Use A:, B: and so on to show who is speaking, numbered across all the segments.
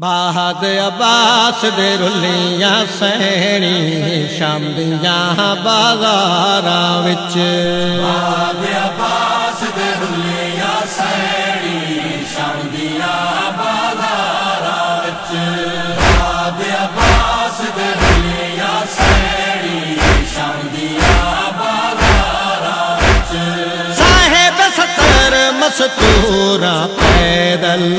A: ਬਾਹਦ ਅਬਾਸ ਦੇ ਰੁੱਲੀਆਂ ਸਹਿਣੀ ਸ਼ਾਮ ਦੀਆਂ ਬਾਜ਼ਾਰਾਂ ਵਿੱਚ।
B: ਬਾਹਦ ਅਬਾਸ ਦੇ ਰੁੱਲੀਆਂ ਸਹਿਣੀ ਸ਼ਾਮ ਦੀਆਂ ਬਾਜ਼ਾਰਾਂ ਵਿੱਚ। ਬਾਹਦ ਅਬਾਸ ਦੇ ਰੁੱਲੀਆਂ ਸਹਿਣੀ ਸ਼ਾਮ ਦੀਆਂ ਬਾਜ਼ਾਰਾਂ ਵਿੱਚ।
A: ਸਾਹਿਬ ਸਤਰ ਮਸਤੂਰਾ ਪੈਦਲ।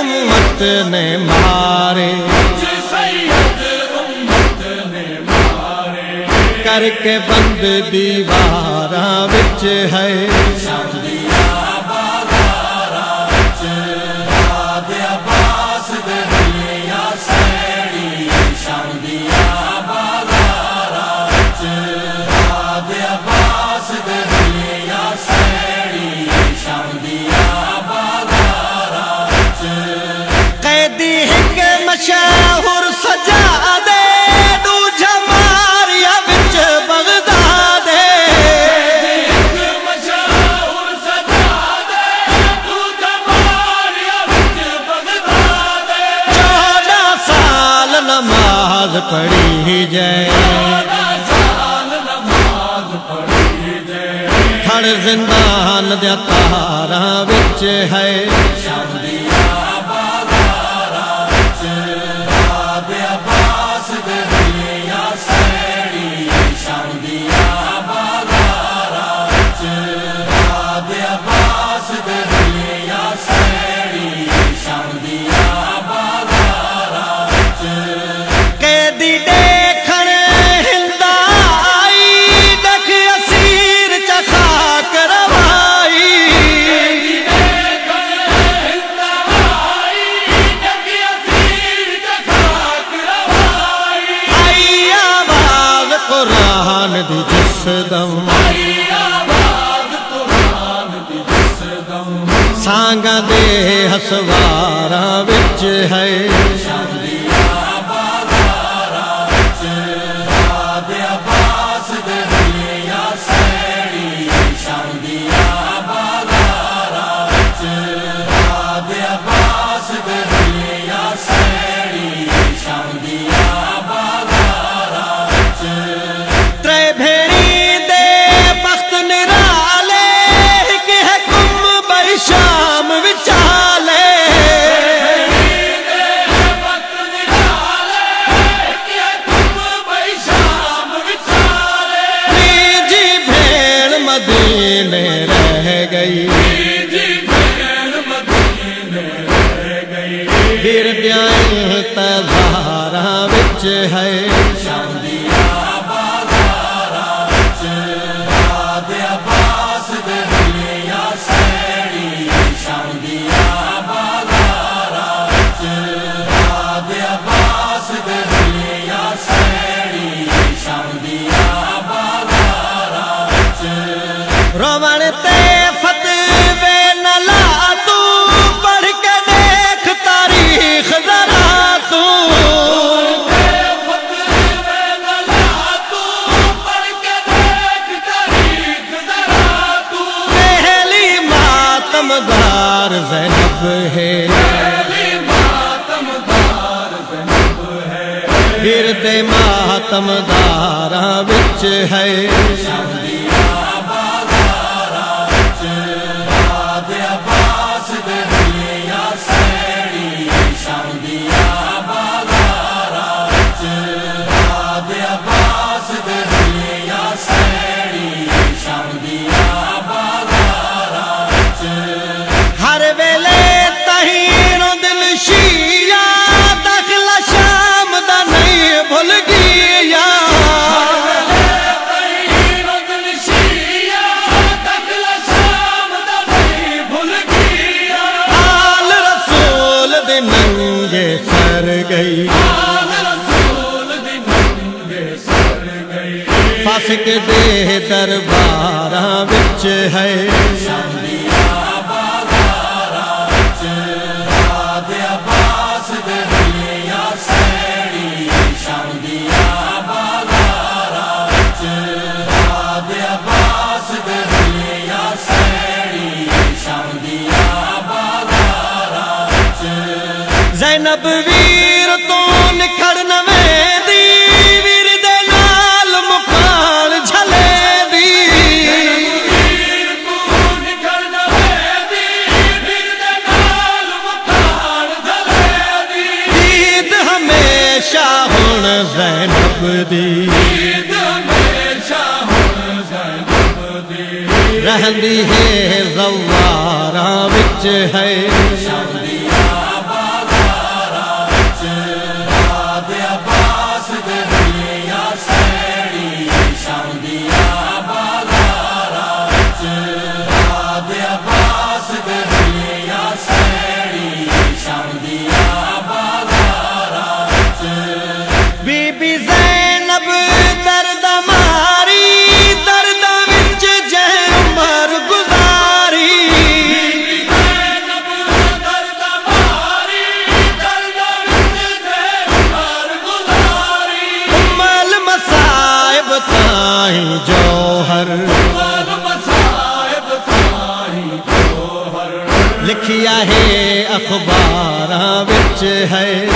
A: ਉਮਤ ਨੇ ਮਾਰੇ ਕਰਕੇ ਬੰਦ ਦੀਵਾਰਾਂ ਵਿੱਚ ਹੈ ਫੜ ਜ਼ਿੰਦਾਨ ਦੇ ਤਾਰਾਂ ਵਿੱਚ ਹੈ। ਜਸਦਮ। ਸਾਂਗਾਂ ਦੇ ਹਸਵਾਰਾਂ ਵਿੱਚ ਹੈ।
B: ਹਜ਼ਾਰਾਂ ਵਿੱਚ
A: ਹੈ। ਫਿਰ ਤੇ ਮਾਤਮਦਾਰਾਂ ਵਿੱਚ ਹੈ। ਫਸਕ ਦੇ ਦਰਬਾਰਾਂ ਵਿੱਚ ਹੈ।
B: ਆਦੇ ਅਬਾਸ ਦੇ ਹਲੀਆਂ ਸੈਣੀ ਸ਼ਾਮਦੀਆਂ ਬਾਜ਼ਾਰਾਂ ਵਿੱਚ ਆਦੇ ਅਬਾਸ ਦੇ ਹਲੀਆਂ ਸੈਣੀ ਸ਼ਾਮਦੀਆਂ ਬਾਜ਼ਾਰਾਂ ਵਿੱਚ
A: ਜ਼ੈਨਬ ਵੀਰ ਤੋਂ ਨਿਖੜ ਰਹਿੰਦੀ ਹੈ ਜ਼ਵਾਰਾਂ ਵਿੱਚ ਹੈ।
B: ਆਦੇ
A: ਜੋਹਰ ਅਖਬਾਰਾਂ ਵਿੱਚ ਹੈ।